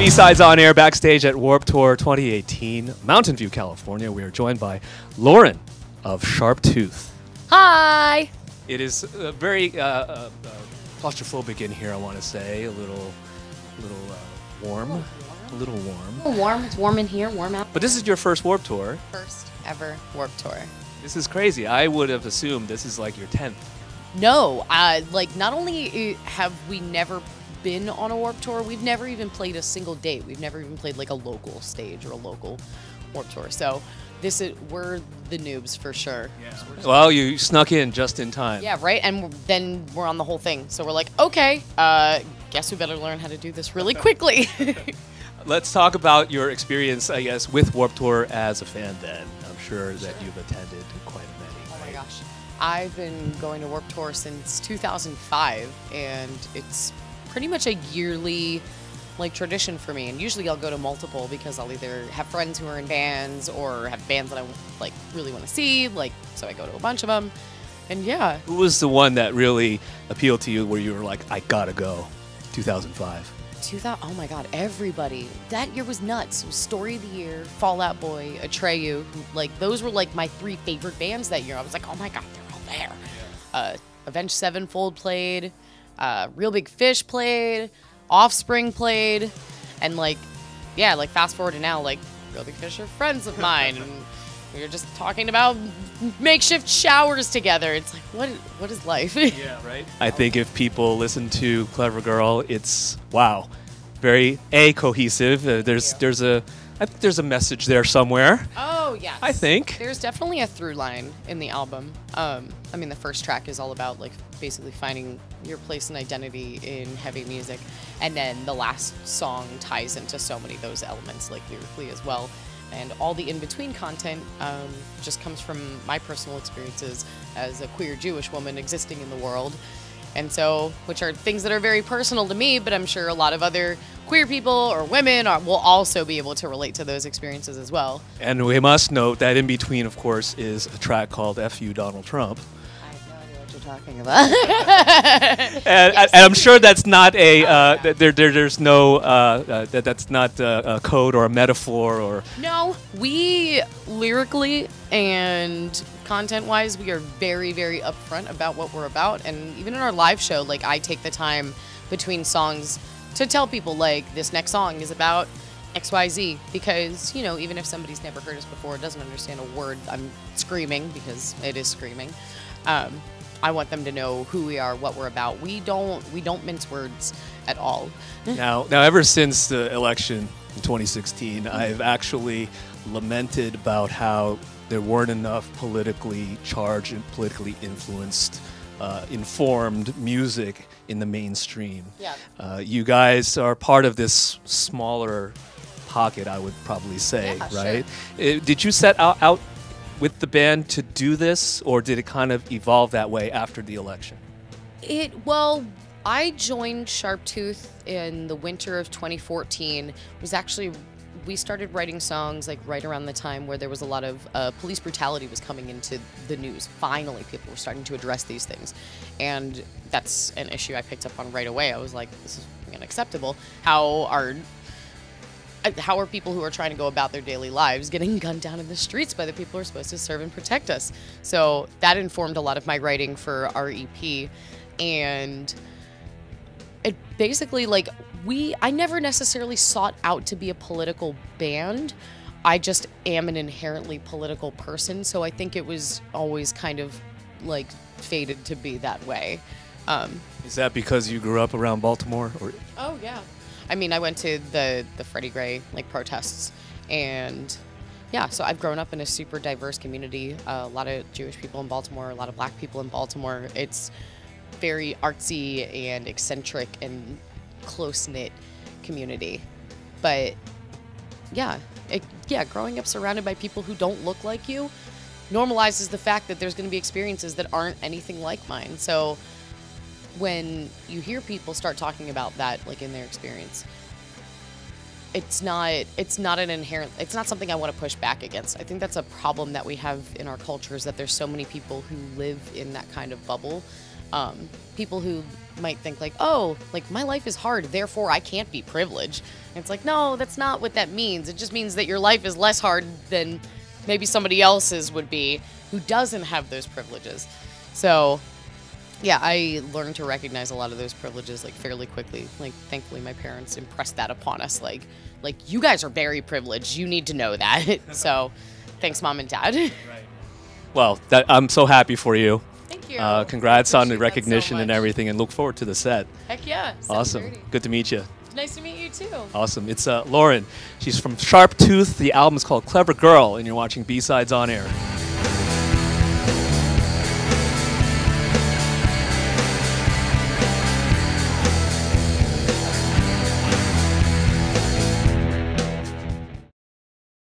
B-Sides on air backstage at Warped Tour 2018, Mountain View, California. We are joined by Lauren of Sharptooth. Hi. It is uh, very uh, uh, uh, claustrophobic in here. I want to say a little, little uh, warm, a little warm. Warm. It's warm in here. Warm out. But this is your first Warped Tour. First ever Warped Tour. This is crazy. I would have assumed this is like your tenth. No, uh, like not only uh, have we never been on a Warped Tour, we've never even played a single date. We've never even played like a local stage or a local Warped Tour. So this is we're the noobs for sure. Well, you snuck in just in time. Yeah, right. And then we're on the whole thing. So we're like, okay, uh, guess we better learn how to do this really quickly. Let's talk about your experience, I guess, with Warped Tour as a fan. Then I'm sure that you've attended quite a many. Oh my gosh. I've been going to Warped Tour since 2005, and it's pretty much a yearly like tradition for me. And usually I'll go to multiple because I'll either have friends who are in bands or have bands that I like really want to see. Like, so I go to a bunch of them. And yeah, Who was the one that really appealed to you, where you were like, I gotta go? 2005. 2000. Oh my God, everybody. That year was nuts. Was Story of the Year, Fall Out Boy, Atreyu. Like those were like my three favorite bands that year. I was like, oh my God, they're all there. Uh, Avenged Sevenfold played. Uh, Real Big Fish played. Offspring played. And like, yeah, like fast forward to now, like Real Big Fish are friends of mine. and we were just talking about makeshift showers together. It's like, what? What is life? Yeah, right. I think if people listen to Clever Girl, it's wow, very a cohesive. Uh, there's there's a I think there's a message there somewhere. Oh yes. I think. there's definitely a through line in the album. Um, I mean, the first track is all about like basically finding your place and identity in heavy music, and then the last song ties into so many of those elements, like lyrically as well. And all the in between content um, just comes from my personal experiences as a queer Jewish woman existing in the world. And so, which are things that are very personal to me, but I'm sure a lot of other queer people or women are, will also be able to relate to those experiences as well. And we must note that in between, of course, is a track called "Fu Donald Trump," I have no idea what you're talking about. and, and I'm sure that's not a uh, that there, there there's no uh, uh, that that's not uh, a code or a metaphor or no, we lyrically and content wise, we are very, very upfront about what we're about. And even in our live show, like I take the time between songs to tell people, like, this next song is about XYZ. Because, you know, even if somebody's never heard us before, doesn't understand a word I'm screaming, because it is screaming. Um, I want them to know who we are, what we're about. We don't we don't mince words at all. Now, now, ever since the election in 2016, I've actually lamented about how there weren't enough politically charged and politically influenced, uh, informed music in the mainstream. Yeah. Uh, you guys are part of this smaller pocket, I would probably say, Yeah, sure. right? Uh, did you set out, out with the band to do this, or did it kind of evolve that way after the election? It well, I joined Sharptooth in the winter of 2014. It was actually we started writing songs like right around the time where there was a lot of uh, police brutality was coming into the news. Finally, people were starting to address these things, and that's an issue I picked up on right away. I was like, this is unacceptable. How are uh, how are people who are trying to go about their daily lives getting gunned down in the streets by the people who are supposed to serve and protect us? So that informed a lot of my writing for our EP. And it basically, like, we, I never necessarily sought out to be a political band. I just am an inherently political person. So I think it was always kind of like fated to be that way. Um, Is that because you grew up around Baltimore, or Oh yeah. I mean, I went to the the Freddie Gray like protests, and yeah. So I've grown up in a super diverse community. a lot of Jewish people in Baltimore, a lot of Black people in Baltimore. It's very artsy and eccentric and close knit community, but yeah, it, yeah. Growing up surrounded by people who don't look like you normalizes the fact that there's going to be experiences that aren't anything like mine. So when you hear people start talking about that like in their experience it's not it's not an inherent it's not something i want to push back against i think that's a problem that we have in our culture is that there's so many people who live in that kind of bubble Um, people who might think like, oh, like my life is hard, therefore I can't be privileged. And it's like, no, that's not what that means. It just means that your life is less hard than maybe somebody else's would be who doesn't have those privileges. So, yeah, I learned to recognize a lot of those privileges like fairly quickly. Like, thankfully, my parents impressed that upon us. Like, like you guys are very privileged. You need to know that. so, thanks, mom and dad. Right. Well, that, I'm so happy for you. Thank you. Uh, congrats on the that so recognition and everything, and look forward to the set. Heck yeah. Awesome. Good to meet you. Nice to meet you too. Awesome. It's uh, Lauren. She's from Sharptooth. The album is called Clever Girl, and you're watching B Sides on Air.